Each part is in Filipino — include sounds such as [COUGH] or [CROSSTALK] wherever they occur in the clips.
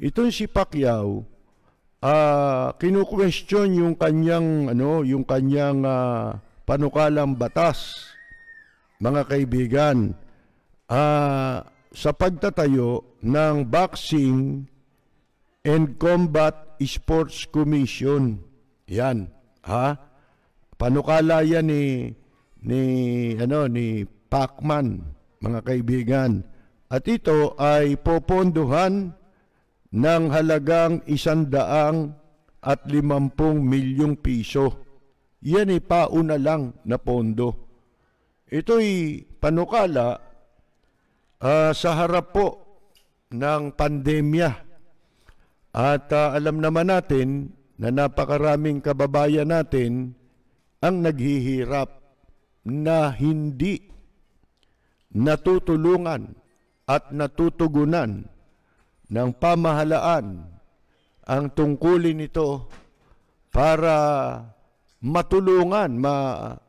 itong si Pacquiao, uh, kinu-question yung kanyang ano, yung kanyang uh, panukalang batas. Mga kaibigan, uh, sa pagtatayo ng Boxing and Combat Sports Commission. Yan, ha? Panukala yan ni ni ano ni Pacman, mga kaibigan. At ito ay popondohan ng halagang isandaang at limampung milyong piso. Yan ay pauna lang na pondo. Ito'y panukala uh, sa harap po ng pandemya. At uh, alam naman natin na napakaraming kababayan natin ang naghihirap na hindi natutulungan at natutugunan ng pamahalaan ang tungkulin nito para matulungan, ma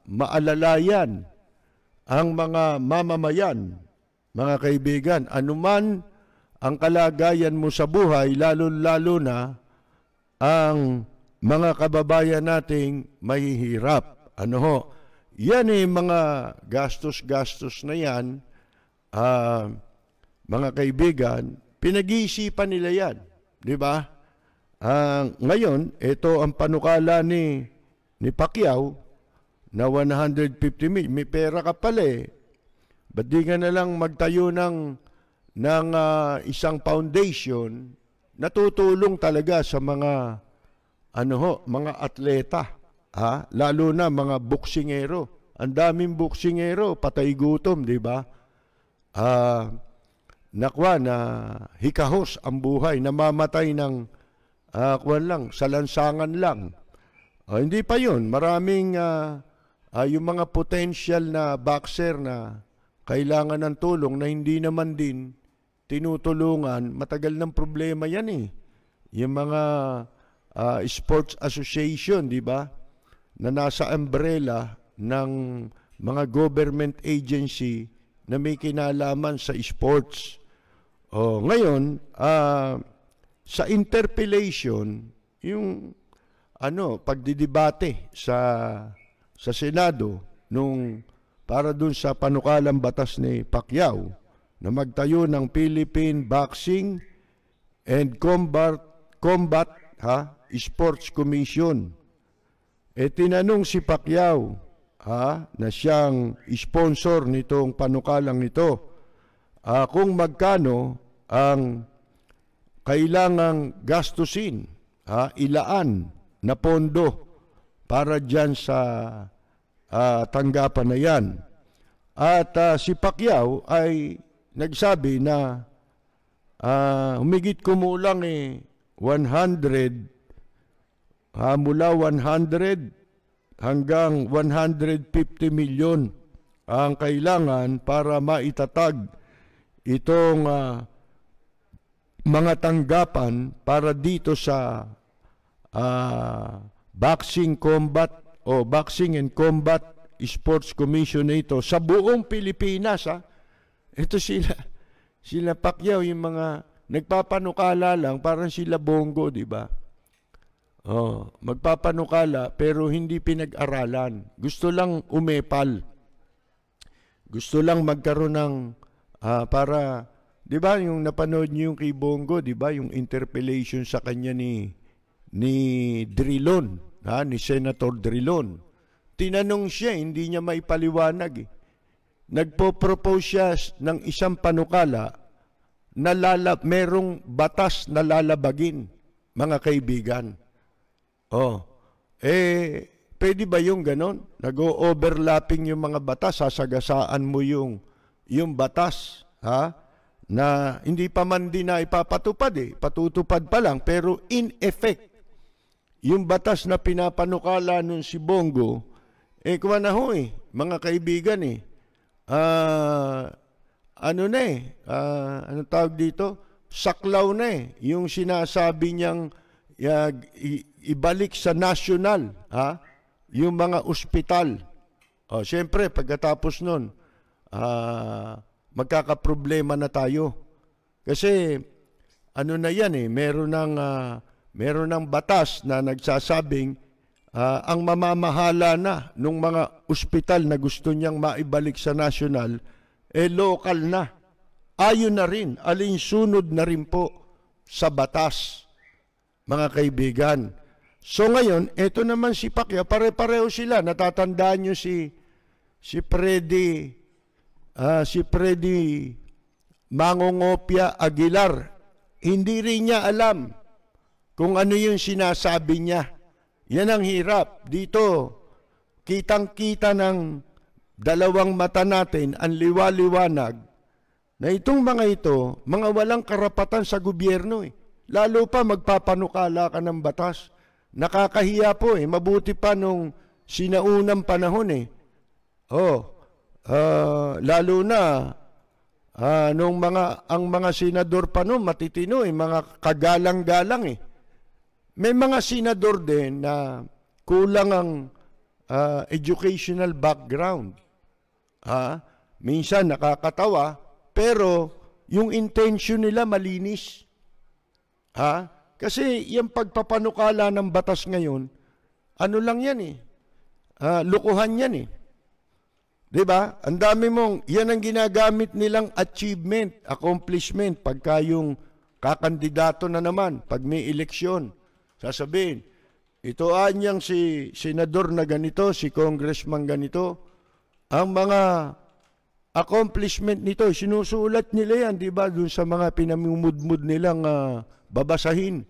maalalayan ang mga mamamayan mga kaibigan, anuman ang kalagayan mo sa buhay, lalo-lalo na ang mga kababayan nating mahihirap. Ano ho? Yan eh, mga gastos-gastos na yan, uh, mga kaibigan, pinag-iisipan nila yan. Di ba? Uh, ngayon, ito ang panukala ni, ni Pacquiao na 150 mil. May pera ka pala eh. Ba't di ka na lang magtayo ng, ng uh, isang foundation na tutulong talaga sa mga ano ho, mga atleta, ha? lalo na mga boksingero. Ang daming boksingero, patay gutom, di ba? Ah, uh, nakwa na hikahos ang buhay, namamatay ng uh, lang, sa lansangan lang. Uh, hindi pa yun. Maraming uh, uh, yung mga potential na boxer na kailangan ng tulong na hindi naman din tinutulungan, matagal ng problema yan eh. Yung mga uh, sports association, di ba? Na nasa umbrella ng mga government agency na may kinalaman sa sports. Oh, ngayon, uh, sa interpellation, yung ano, pagdidebate sa sa Senado nung para dun sa panukalang batas ni Pacquiao na magtayo ng Philippine Boxing and Combat, Combat ha, Sports Commission. E tinanong si Pacquiao ha, na siyang sponsor nitong panukalang ito uh, kung magkano ang kailangang gastusin, ha, ilaan na pondo para dyan sa uh, tanggapan na yan. At uh, si Pacquiao ay nagsabi na uh, humigit kumulang eh 100 uh, mula 100 hanggang 150 milyon ang kailangan para maitatag itong uh, mga tanggapan para dito sa uh, boxing combat o Boxing and Combat Sports Commission na ito sa buong Pilipinas. Ha? Ito sila, [LAUGHS] sila Pacquiao, yung mga nagpapanukala lang, parang sila bongo, di ba? Oh, magpapanukala pero hindi pinag-aralan. Gusto lang umepal. Gusto lang magkaroon ng uh, para 'di ba yung napanood niyo yung kay Bongo, 'di ba, yung interpellation sa kanya ni ni Drilon ha, ni Senator Drilon. Tinanong siya, hindi niya maipaliwanag. Eh. Nagpo-propose siya ng isang panukala na lala, merong batas na lalabagin, mga kaibigan. Oh, eh, pwede ba yung ganon? Nag-overlapping yung mga batas, sasagasaan mo yung, yung batas, ha? Na hindi pa man din na ipapatupad eh, patutupad pa lang, pero in effect, yung batas na pinapanukala nun si Bongo, eh kuha na ho eh, mga kaibigan eh. Uh, ano na eh, uh, ano tawag dito? Saklaw na eh, yung sinasabi niyang uh, ibalik sa national, ha? yung mga ospital. Oh, Siyempre, pagkatapos nun, uh, magkakaproblema na tayo. Kasi ano na yan eh, meron ng, ah, meron ng batas na nagsasabing ah, ang mamamahala na ng mga ospital na gusto niyang maibalik sa national, eh local na. Ayon na rin, alinsunod na rin po sa batas, mga kaibigan. So ngayon, eto naman si Pacquiao, pare-pareho sila. Natatandaan nyo si, si Freddy, ah, si Freddy Mangongopia Aguilar. Hindi rin niya alam kung ano yung sinasabi niya. Yan ang hirap. Dito, kitang-kita ng dalawang mata natin ang liwa-liwanag na itong mga ito, mga walang karapatan sa gobyerno eh. Lalo pa magpapanukala ka ng batas. Nakakahiya po eh. Mabuti pa nung sinaunang panahon eh. Oh, ah, lalo na ah, nung mga ang mga senador pa noon matitino eh, mga kagalang-galang eh. May mga senador din na kulang ang ah, educational background. Ha? Minsan nakakatawa, pero yung intention nila malinis. Ha? Kasi yung pagpapanukala ng batas ngayon, ano lang yan eh. Ah, lukuhan yan eh. 'Di ba? Ang dami mong yan ang ginagamit nilang achievement, accomplishment pagka yung kakandidato na naman pag may eleksyon. Sasabihin, ito anyang si senador na ganito, si congressman ganito. Ang mga accomplishment nito, sinusulat nila yan, di ba, doon sa mga pinamumudmud nilang ah, babasahin.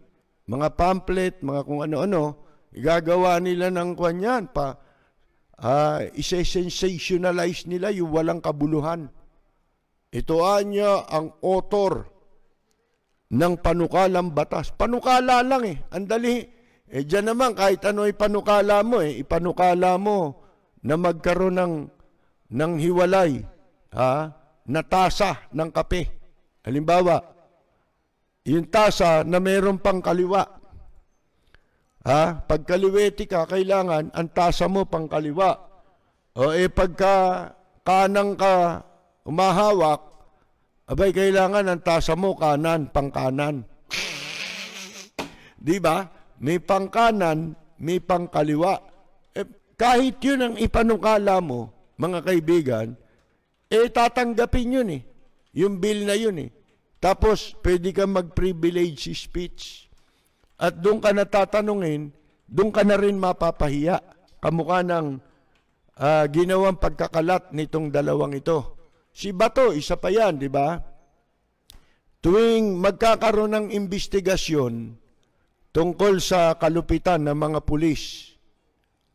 Mga pamphlet, mga kung ano-ano, igagawa nila ng kwanyan, pa, ah, isa-sensationalize nila yung walang kabuluhan. Ito anya ang author ng panukalang batas. Panukala lang eh. Ang dali. Eh dyan naman, kahit ano ipanukala mo eh, ipanukala mo na magkaroon ng, ng hiwalay, ha? na tasa ng kape. Halimbawa, yung tasa na mayroon pang kaliwa. Ha? Pag kaliweti ka, kailangan ang tasa mo pang kaliwa. O eh pagka kanang ka umahawak, abay kailangan ang tasa mo kanan, pang kanan. Di ba? May pang kanan, may pang kaliwa. Eh, kahit yun ang ipanukala mo, mga kaibigan, eh tatanggapin yun eh. Yung bill na yun eh. Tapos, pwede ka mag-privilege speech. At doon ka natatanungin, doon ka na rin mapapahiya. Kamukha ng ah, ginawang pagkakalat nitong dalawang ito. Si Bato, isa pa yan, di ba? Tuwing magkakaroon ng investigasyon tungkol sa kalupitan ng mga pulis,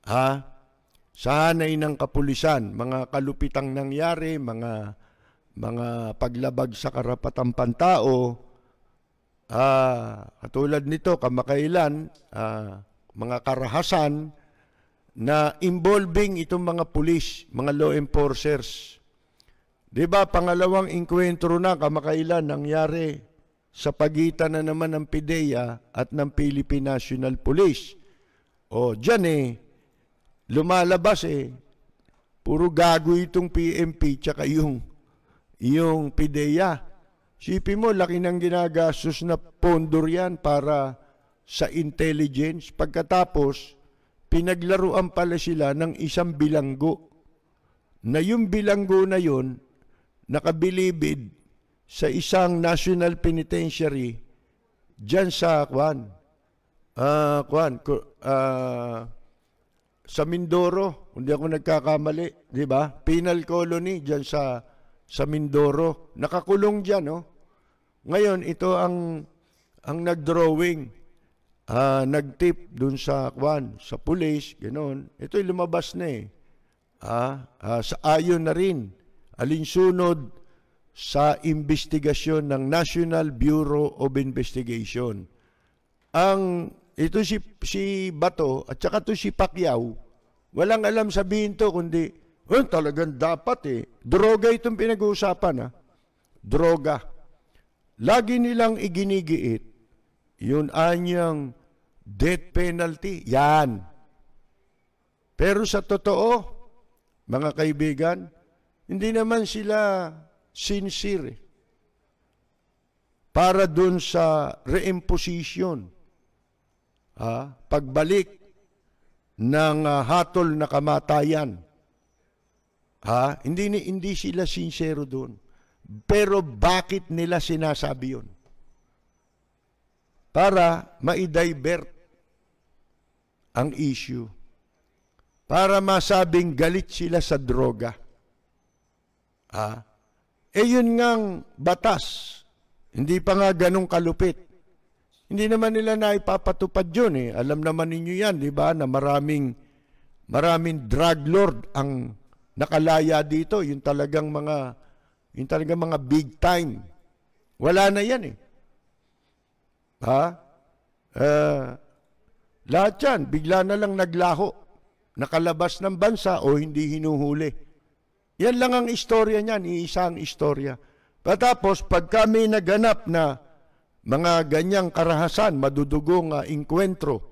ha? sa hanay ng kapulisan, mga kalupitang nangyari, mga mga paglabag sa karapatang pantao, ah, katulad nito, kamakailan, ah, mga karahasan na involving itong mga pulis, mga law enforcers. Di ba, pangalawang inkwentro na kamakailan nangyari sa pagitan na naman ng PIDEA at ng Philippine National Police. O, dyan eh, lumalabas eh, puro gago itong PMP tsaka yung, yung PIDEA. Sipin mo, laki ng ginagastos na pondor yan para sa intelligence. Pagkatapos, pinaglaruan pala sila ng isang bilanggo. Na yung bilanggo na yon nakabilibid sa isang national penitentiary dyan sa Kwan. Ah, Kwan, ku- ah, sa Mindoro, hindi ako nagkakamali, di ba? Penal colony dyan sa sa Mindoro. Nakakulong dyan, no? Ngayon, ito ang ang nagdrawing, ah, nagtip dun sa kwan, sa pulis, ganoon. Ito lumabas na eh. Ah, ah, sa ayon na rin, alinsunod sa investigasyon ng National Bureau of Investigation. Ang ito si si Bato at saka to si Pacquiao, walang alam sabihin to kundi, oh, talagang dapat eh. Droga itong pinag-uusapan ha. Droga. Lagi nilang iginigiit, yun anyang death penalty. Yan. Pero sa totoo, mga kaibigan, hindi naman sila sincere. eh. para dun sa reimposition, ah, pagbalik ng ah, hatol na kamatayan. Ha? Hindi, hindi sila sincero doon. Pero bakit nila sinasabi yun? Para ma-divert ang issue. Para masabing galit sila sa droga. Ha? Eh yun ngang batas. Hindi pa nga ganong kalupit. Hindi naman nila na ipapatupad yun eh. Alam naman ninyo yan, di ba, na maraming maraming drug lord ang nakalaya dito. Yung talagang mga yung talagang mga big time. Wala na yan eh. Ha? Eh, lahat yan, bigla na lang naglaho. Nakalabas ng bansa o hindi hinuhuli. Yan lang ang istorya niyan, iisang istorya. Patapos, pag kami naganap na mga ganyang karahasan, madudugong uh, inkwentro,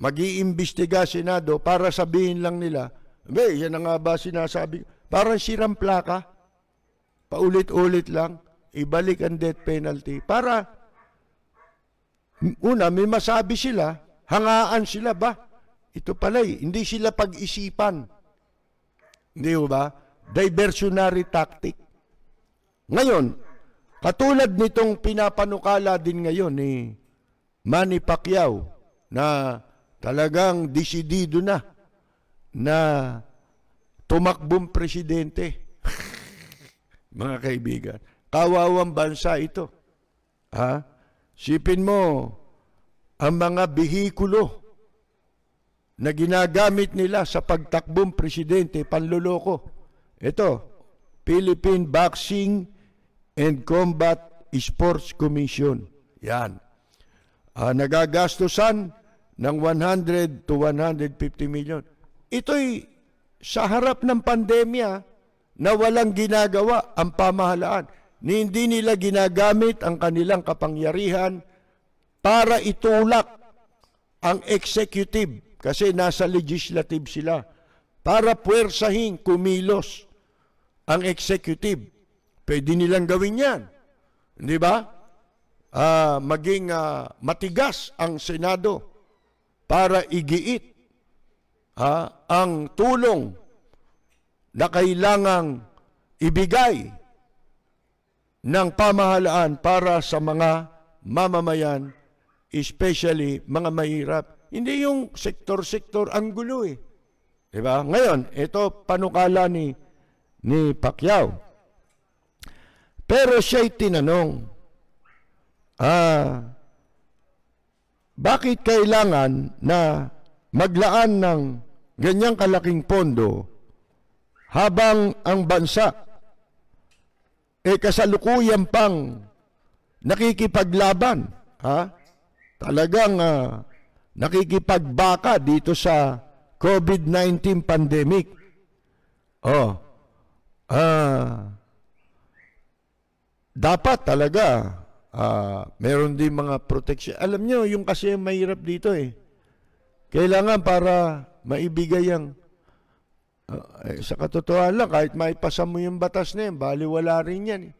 mag-iimbestiga Senado para sabihin lang nila, Be, yan na nga ba sinasabi? Parang sirang plaka, paulit-ulit lang, ibalik ang death penalty. Para, una, may masabi sila, hangaan sila ba? Ito pala eh, hindi sila pag-isipan. Hindi ba? Diversionary tactic. Ngayon, katulad nitong pinapanukala din ngayon ni Manny Pacquiao na talagang disidido na na tumakbong presidente. [LAUGHS] Mga kaibigan, kawawang bansa ito. Ha? Sipin mo, ang mga bihikulo na ginagamit nila sa pagtakbong presidente, panluloko. Ito, Philippine Boxing and Combat Sports Commission. Yan. Uh, nagagastusan ng 100 to 150 million. Ito'y sa harap ng pandemya na walang ginagawa ang pamahalaan. Ni hindi nila ginagamit ang kanilang kapangyarihan para itulak ang executive kasi nasa legislative sila para puwersahin kumilos ang executive Pwede nilang gawin yan. Di ba? Uh, maging uh, matigas ang Senado para igiit uh, ang tulong na kailangang ibigay ng pamahalaan para sa mga mamamayan, especially mga mahirap. Hindi yung sektor-sektor ang gulo eh. Diba? Ngayon, ito panukala ni, ni Pacquiao. Pero siya'y tinanong, ah, bakit kailangan na maglaan ng ganyang kalaking pondo habang ang bansa eh kasalukuyan pang nakikipaglaban, ha? Talagang uh, nakikipagbaka dito sa COVID-19 pandemic. Oh. Ah, dapat talaga uh, meron din mga protection. Alam nyo, yung kasi mahirap dito eh. Kailangan para maibigay ang uh, eh, sa katotohanan lang, kahit maipasa mo yung batas na yan, baliwala rin yan eh.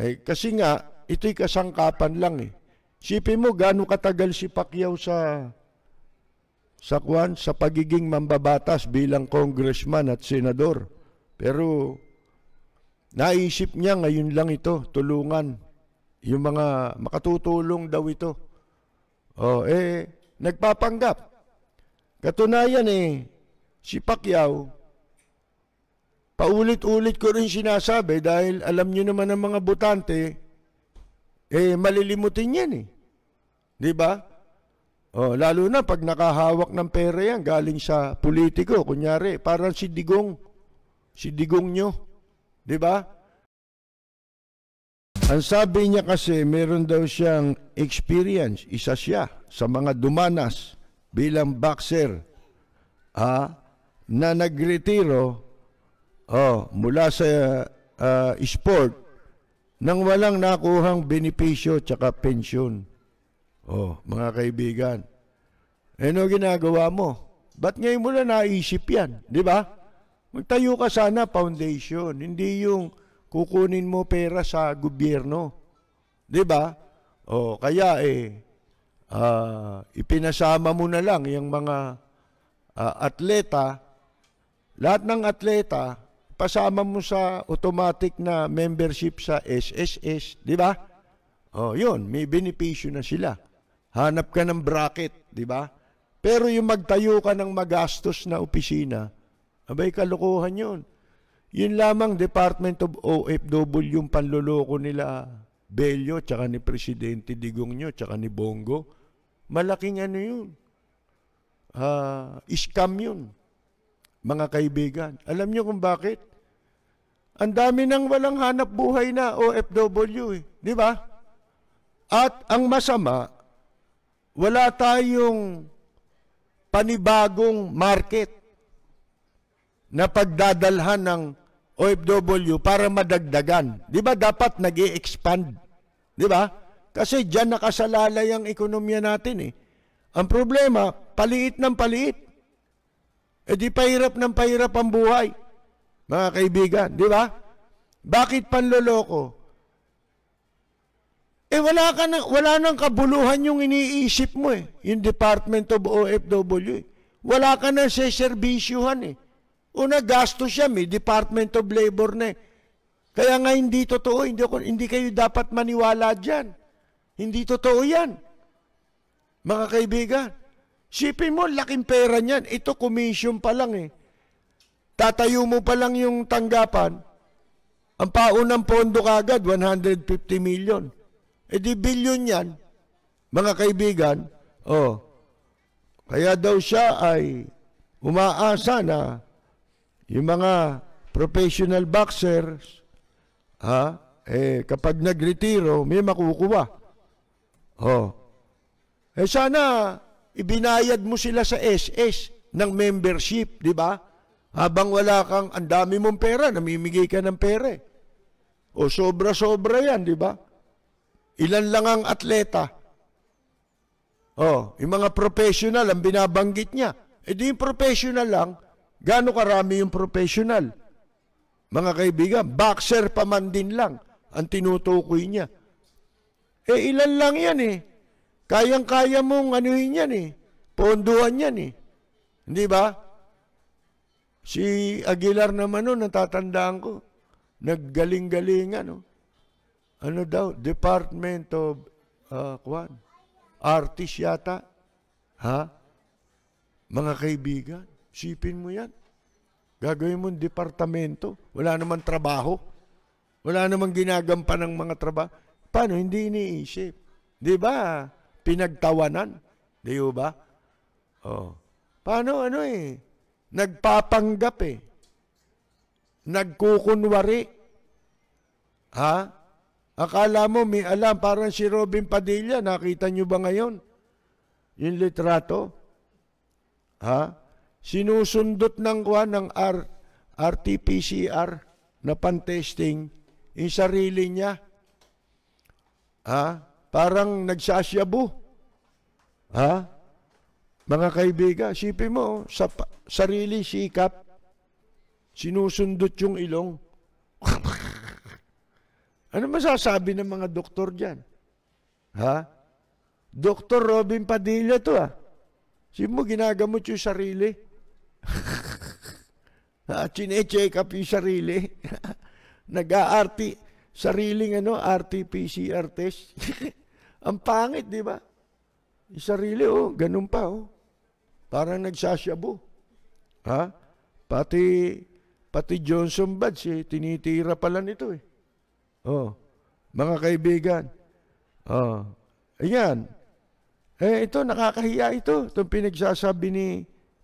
eh kasi nga, ito'y kasangkapan lang eh. Sipin mo, gaano katagal si Pacquiao sa sa kwan, sa pagiging mambabatas bilang congressman at senador. Pero Naisip niya ngayon lang ito, tulungan. Yung mga makatutulong daw ito. Oh, eh, nagpapanggap. Katunayan eh, si Pacquiao, paulit-ulit ko rin sinasabi dahil alam niyo naman ng mga butante, eh, malilimutin yan eh. Di ba? Oh, lalo na pag nakahawak ng pera yan galing sa politiko, kunyari, parang si Digong, si Digong nyo. Di ba? Ang sabi niya kasi, meron daw siyang experience, isa siya sa mga dumanas bilang boxer ah, na nagretiro oh, mula sa uh, sport nang walang nakuhang benepisyo tsaka pensyon. Oh, mga kaibigan. Ano ginagawa mo? Ba't ngayon mo na naisip yan? Di ba? Magtayo ka sana foundation, hindi yung kukunin mo pera sa gobyerno. 'Di ba? O kaya eh ah, ipinasama mo na lang yung mga ah, atleta, lahat ng atleta, pasama mo sa automatic na membership sa SSS, di ba? Oh, yun, may benepisyo na sila. Hanap ka ng bracket, di ba? Pero yung magtayo ka ng magastos na opisina, abay kalokohan yun. Yun lamang Department of OFW yung panloloko nila Bello, tsaka ni Presidente Digong nyo, tsaka ni Bongo. Malaking ano yun. Ah, scam yun. Mga kaibigan. Alam nyo kung bakit? Ang dami nang walang hanap buhay na OFW eh. Di ba? At ang masama, wala tayong panibagong market na pagdadalhan ng OFW para madagdagan. Di ba dapat nag expand Di ba? Kasi dyan nakasalalay ang ekonomiya natin eh. Ang problema, paliit ng paliit. E di pahirap ng pahirap ang buhay mga kaibigan, di ba? Bakit panloloko? Eh wala ka na, wala nang kabuluhan yung iniisip mo eh, yung Department of OFW. Eh. Wala ka na sa serbisyuhan eh. Una gasto siya, may Department of Labor na eh. Kaya nga hindi totoo, hindi, ako, hindi kayo dapat maniwala dyan. Hindi totoo yan. Mga kaibigan, sipin mo, laking pera niyan. Ito commission pa lang eh. Tatayo mo pa lang yung tanggapan, ang paunang pondo kagad, 150 million. E di billion yan, mga kaibigan. Oh, kaya daw siya ay umaasa na yung mga professional boxers, ha, eh, kapag nagretiro, may makukuha. Oh. Eh sana, ibinayad mo sila sa SS ng membership, di ba? Habang wala kang, ang dami mong pera, namimigay ka ng pera. O sobra-sobra yan, di ba? Ilan lang ang atleta. Oh, yung mga professional, ang binabanggit niya. E di yung professional lang, gaano karami yung professional? Mga kaibigan, boxer pa man din lang ang tinutukoy niya. Eh ilan lang yan eh. Kayang-kaya mong anuhin yan eh. Ponduhan yan eh. Hindi ba? Si Aguilar naman noon, natatandaan ko, naggaling-galingan, no? Ano daw? Department of, uh, kwan, artist yata. Ha? Mga kaibigan, sipin mo yan. Gagawin mo departamento. Wala naman trabaho. Wala naman ginagampan ng mga trabaho. Paano? Hindi iniisip. Di ba? Pinagtawanan. Di ba? Oh. Paano ano eh? Nagpapanggap eh. Nagkukunwari. Ha? Akala mo may alam, parang si Robin Padilla, nakita nyo ba ngayon? Yung litrato? Ha? Sinusundot ng kuha ng R, RT-PCR na pan-testing yung sarili niya. Ha? Parang nagsasyabu. Ha? Mga kaibigan, sipin mo, sa sarili sikap, sinusundot yung ilong. [LAUGHS] ano masasabi ng mga doktor dyan? Ha? Doktor Robin Padilla to ah. Sipin mo, ginagamot yung sarili. ha, [LAUGHS] chine-check up yung sarili. [LAUGHS] Nag-RT, sariling ano, RT-PCR test. Ang pangit, di ba? Yung sarili, oh, ganun pa, oh. Parang nagsasyabu. Ha? Pati, pati Johnson Buds, eh, tinitira pala nito eh. Oh, mga kaibigan. Oh, ayan. Eh, ito, nakakahiya ito. Itong pinagsasabi ni,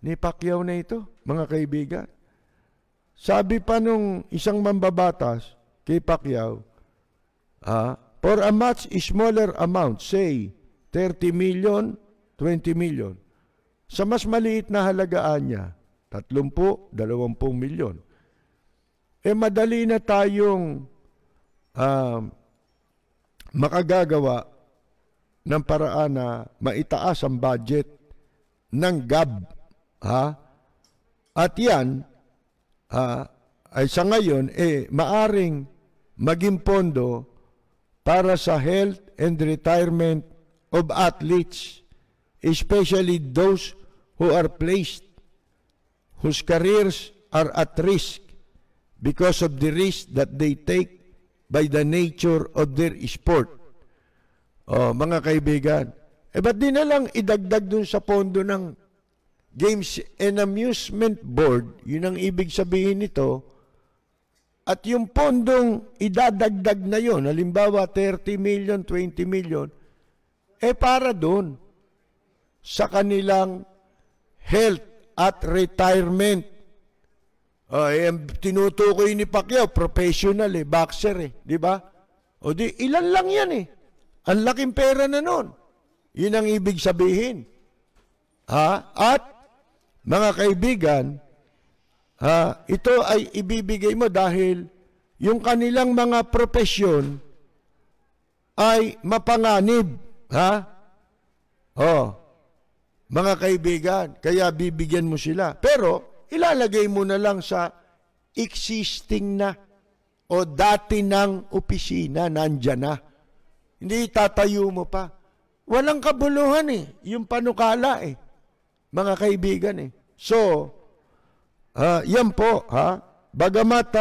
ni Pacquiao na ito, mga kaibigan. Sabi pa nung isang mambabatas kay Pacquiao, ah, for a much smaller amount, say 30 million, 20 million, sa mas maliit na halagaan niya, 30, 20 milyon, eh madali na tayong uh, makagagawa ng paraan na maitaas ang budget ng GAB. Ha? At yan, ha, ay sa ngayon, eh, maaring maging pondo para sa health and retirement of athletes, especially those who are placed, whose careers are at risk because of the risk that they take by the nature of their sport. Oh, mga kaibigan, eh ba't di na lang idagdag dun sa pondo ng Games and Amusement Board, yun ang ibig sabihin nito, at yung pondong idadagdag na yon, halimbawa 30 million, 20 million, eh para doon sa kanilang health at retirement. Oh, eh, tinutukoy ni Pacquiao, professional eh, boxer eh, di ba? O di, ilan lang yan eh. Ang laking pera na nun. Yun ang ibig sabihin. Ha? At, mga kaibigan, ha, ito ay ibibigay mo dahil yung kanilang mga profesyon ay mapanganib. Ha? Oh, mga kaibigan, kaya bibigyan mo sila. Pero, ilalagay mo na lang sa existing na o dati ng opisina, nandyan na. Hindi tatayo mo pa. Walang kabuluhan eh. Yung panukala eh. Mga kaibigan eh. So, ah, yan po ha. Bagamat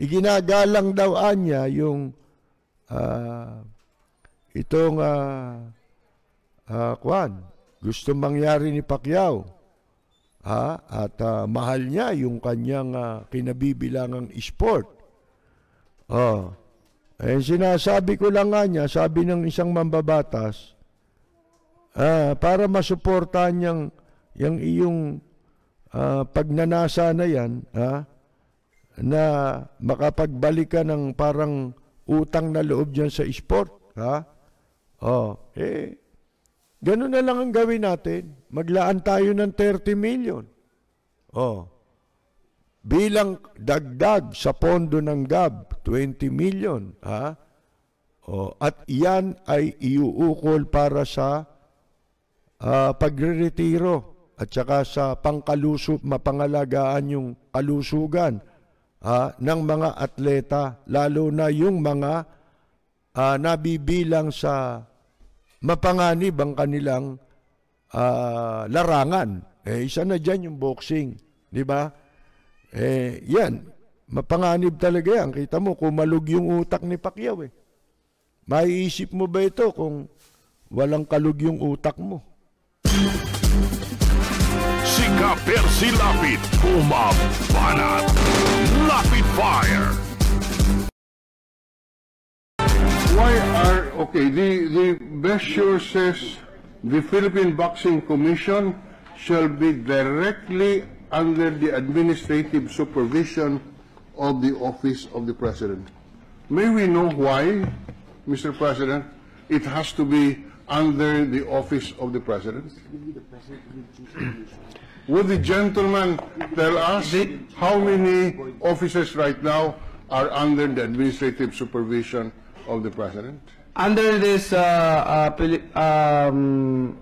iginagalang daw anya yung ah, itong ah, ah, kwan, gusto mangyari ni Pacquiao. Ha? At ah, mahal niya yung kanyang ah, kinabibilangang sport. Oh. Eh, sinasabi ko lang nga niya, sabi ng isang mambabatas, ah, para masuportahan niyang yung iyong ah, pagnanasa na yan, ha? na makapagbalik ka ng parang utang na loob dyan sa sport, ha? Oh, eh, ganun na lang ang gawin natin. Maglaan tayo ng 30 million. Oh, bilang dagdag sa pondo ng GAB, 20 million. Ha? O, at iyan ay iuukol para sa ah, pagre-retiro at saka sa pangkalusup, mapangalagaan yung kalusugan ah, ng mga atleta, lalo na yung mga ah, nabibilang sa mapanganib ang kanilang ah, larangan. Eh, isa na dyan yung boxing. Di ba? Eh, yan. Mapanganib talaga yan. Kita mo, kumalog yung utak ni Pacquiao eh. Maiisip mo ba ito kung walang kalug yung utak mo? Si Percy Lapid, Bumabanat, Lapid Fire. Why are, okay, the, the says the Philippine Boxing Commission shall be directly under the administrative supervision of the office of the President. May we know why, Mr. President, it has to be under the office of the President? Would the gentleman tell us how many officers right now are under the administrative supervision of the President? Under this, uh, uh, um,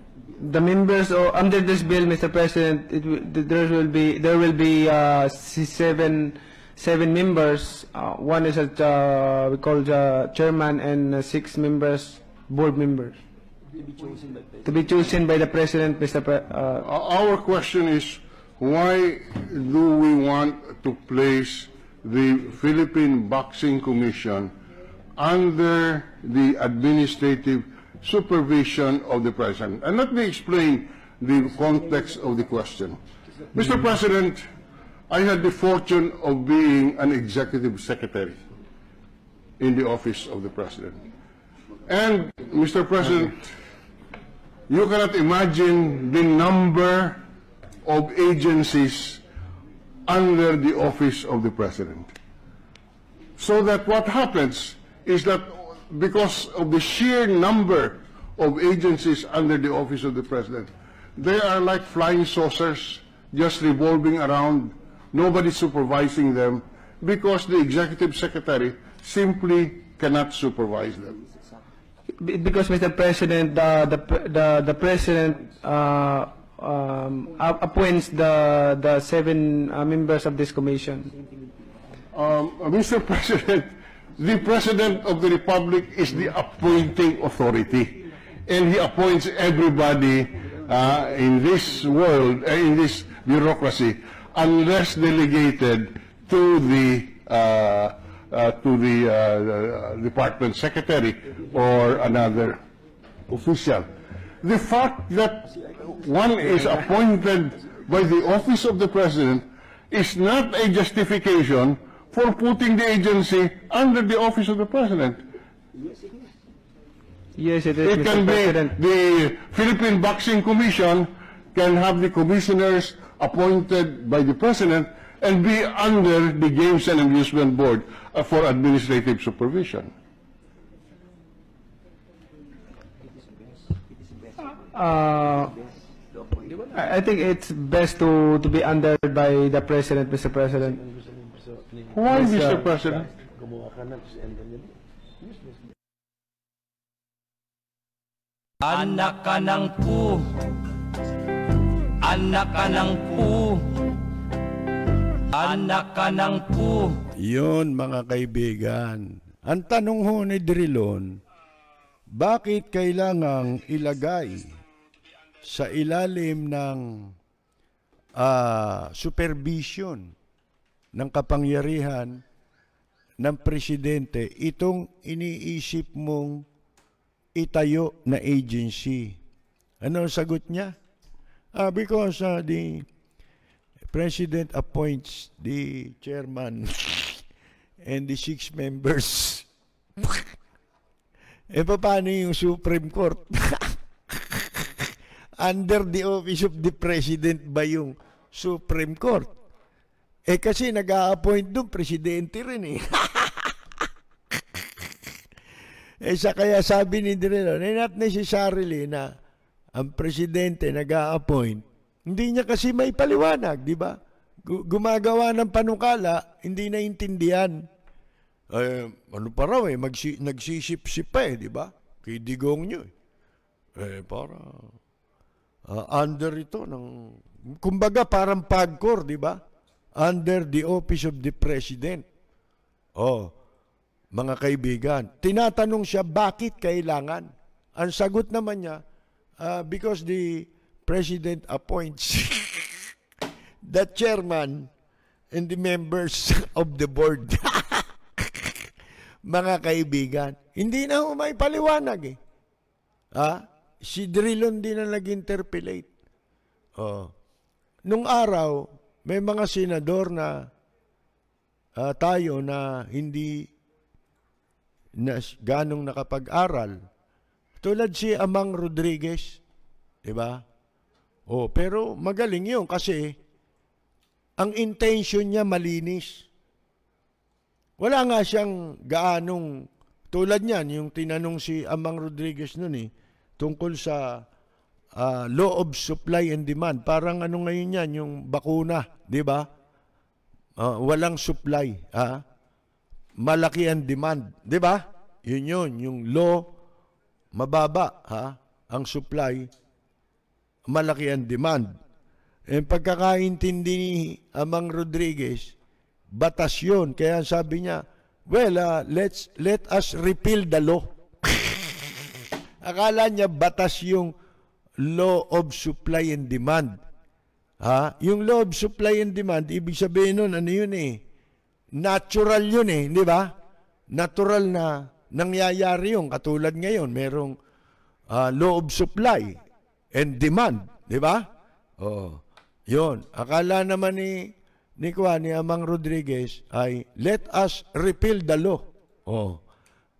the members, or under this bill, Mr. President, it there will be, there will be, uh, seven, seven members. Uh, one is a, uh, we call the chairman and uh, six members, board members. To be chosen by the President, Mr. Pre- uh, Our question is, why do we want to place the Philippine Boxing Commission under the administrative supervision of the President? And let me explain the context of the question. Mr. President, I had the fortune of being an executive secretary in the office of the President. And, Mr. President, you cannot imagine the number of agencies under the office of the President. So that what happens is that because of the sheer number of agencies under the office of the President, they are like flying saucers just revolving around, nobody supervising them, because the executive secretary simply cannot supervise them. Because, Mr. President, the, the, the, the President, uh, um, appoints the, the seven uh, members of this commission. Um, uh, Mr. [LAUGHS] President, the President of the Republic is the appointing authority. And he appoints everybody uh, in this world, uh, in this bureaucracy, unless delegated to the uh, uh, to the uh, department secretary or another official. The fact that one is appointed by the office of the president is not a justification for putting the agency under the office of the president. Yes, it is, It Mr. can be, President. the Philippine Boxing Commission can have the commissioners appointed by the president and be under the Games and Amusement Board uh, for administrative supervision. Uh, I I think it's best to to be under by the president, Mr. President. Why, Yes, Mr. uh, President? Anak ka ng pu. Anak ka ng pu. Anak ka ng pu. Yun, mga kaibigan. Ang tanong ho ni Drilon, bakit kailangang ilagay sa ilalim ng ah, supervision ng kapangyarihan ng presidente itong iniisip mong itayo na agency? Ano ang sagot niya? Ah, because ah, the President appoints the chairman [LAUGHS] and the six members. [LAUGHS] eh, paano yung Supreme Court? [LAUGHS] Under the office of the President ba yung Supreme Court? Eh kasi nag-a-appoint doon, presidente rin eh. [LAUGHS] eh sa kaya sabi ni Direlon, eh not necessarily na ang presidente nag-a-appoint hindi niya kasi may paliwanag, di ba? Gu- Gumagawa ng panukala, hindi naintindihan. Eh, ano pa raw eh, magsi- nagsisip-sip pa eh, di ba? Kay digong nyo eh. Eh, para ah, under ito ng, kumbaga parang pagkor, di ba? Under the office of the president. Oh, mga kaibigan, tinatanong siya bakit kailangan. Ang sagot naman niya, ah, because the president appoints [LAUGHS] the chairman and the members [LAUGHS] of the board. [LAUGHS] mga kaibigan, hindi na ho may paliwanag eh. Ha? Si Drilon din na nag-interpellate. Oh. Nung araw, may mga senador na ah, tayo na hindi na ganong nakapag-aral. Tulad si Amang Rodriguez, di ba? Oh, pero magaling 'yun kasi ang intention niya malinis. Wala nga siyang gaanong tulad niyan yung tinanong si Amang Rodriguez noon eh tungkol sa ah, law of supply and demand. Parang ano ngayon yan, yung bakuna, di ba? Ah, walang supply, ah. Malaki ang demand, di ba? Yun yun, yung law, mababa, ha? Ang supply, malaki ang demand. Eh, pagkakaintindi ni Amang Rodriguez, batas yun. Kaya sabi niya, well, uh, let's, let us repeal the law. [LAUGHS] Akala niya batas yung law of supply and demand. Ha? Yung law of supply and demand, ibig sabihin nun, ano yun eh? Natural yun eh, di ba? Natural na nangyayari yung katulad ngayon, merong ah, law of supply and demand, di ba? Oh, yun. Akala naman ni ni Juan, ni Amang Rodriguez ay let us repeal the law. Oh.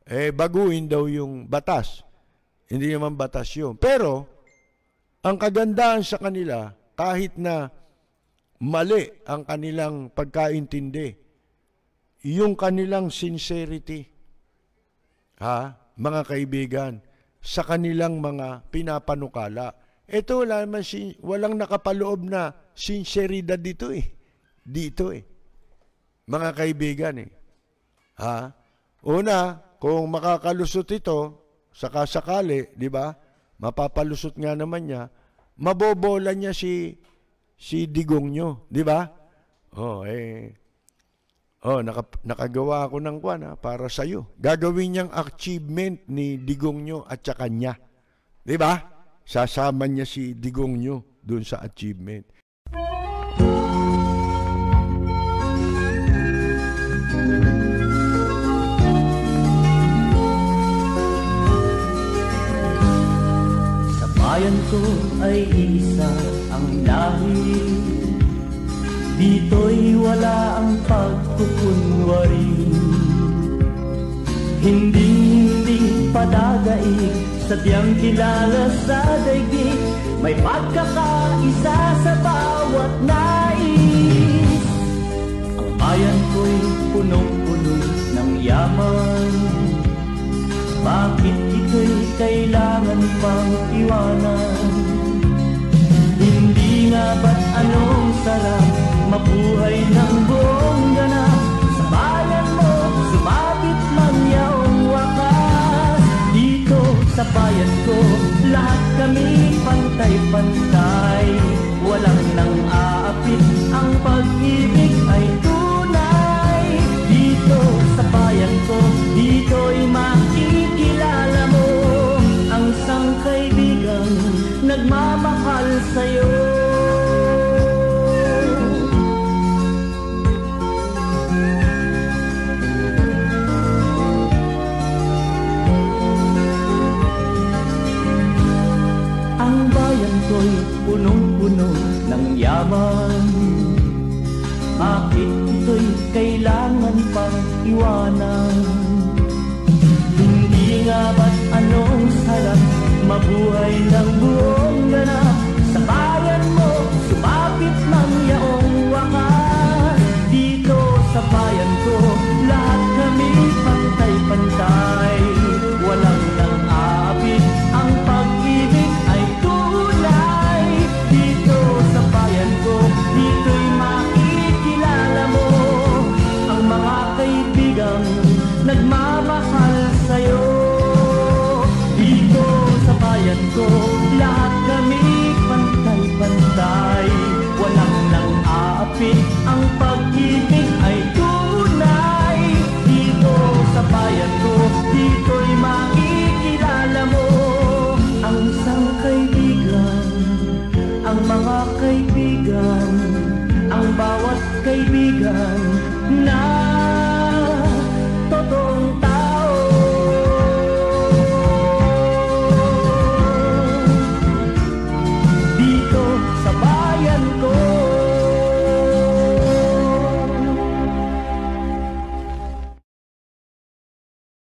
Eh baguhin daw yung batas. Hindi naman batas yun. Pero ang kagandahan sa kanila kahit na mali ang kanilang pagkaintindi, yung kanilang sincerity, ha, mga kaibigan, sa kanilang mga pinapanukala. Ito wala naman walang nakapaloob na sinseridad dito eh. Dito eh. Mga kaibigan eh. Ha? Una, kung makakalusot ito, saka sakali, di ba? Mapapalusot nga naman niya, mabobola niya si si digong nyo, di ba? Oh, eh. Oh, naka, nakagawa ako ng kwan ha, para sa iyo. Gagawin niyang achievement ni Digong nyo at saka niya. 'Di ba? Sasama niya si Digong nyo doon sa achievement. Bayan ko ay isa ang lahi. Dito'y wala ang pagkukunwari. Hindi hindi padagaig Sadyang kilala sa daigdig. May pagkakaisa sa bawat nais. Ang bayan ko'y punong-puno ng yaman. Bakit ito'y kailangan pang iwanan? Hindi nga ba't anong sarap mabuhay ng buong ganap? Sa bayan mo, sumabit man yaong wakas Dito sa bayan ko, lahat kami pantay-pantay kailangan pang iwanan? Hindi nga ba't anong sarap mabuhay na